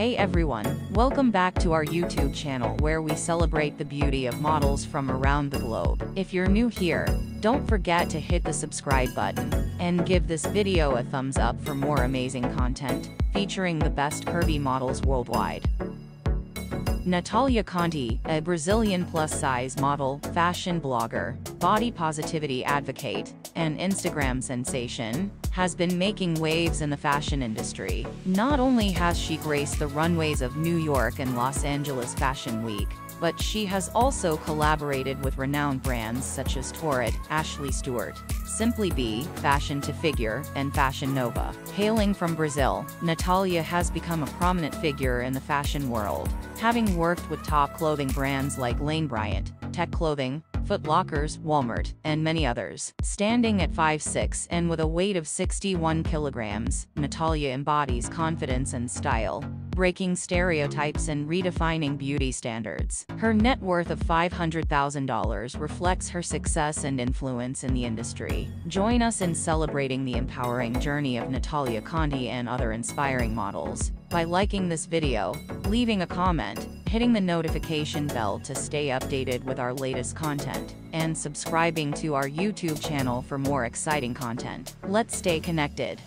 everyone, welcome back to our YouTube channel where we celebrate the beauty of models from around the globe. If you're new here, don't forget to hit the subscribe button and give this video a thumbs up for more amazing content featuring the best curvy models worldwide. Natalia Conti, a Brazilian plus-size model, fashion blogger, body positivity advocate, and Instagram sensation, has been making waves in the fashion industry. Not only has she graced the runways of New York and Los Angeles Fashion Week, but she has also collaborated with renowned brands such as Torrid, Ashley Stewart, Simply Be, Fashion to Figure, and Fashion Nova. Hailing from Brazil, Natalia has become a prominent figure in the fashion world, having worked with top clothing brands like Lane Bryant, Tech Clothing, Foot Lockers, Walmart, and many others. Standing at 5'6 and with a weight of 61 kilograms, Natalia embodies confidence and style, breaking stereotypes and redefining beauty standards. Her net worth of $500,000 reflects her success and influence in the industry. Join us in celebrating the empowering journey of Natalia Conti and other inspiring models by liking this video, leaving a comment, hitting the notification bell to stay updated with our latest content, and subscribing to our YouTube channel for more exciting content. Let's stay connected.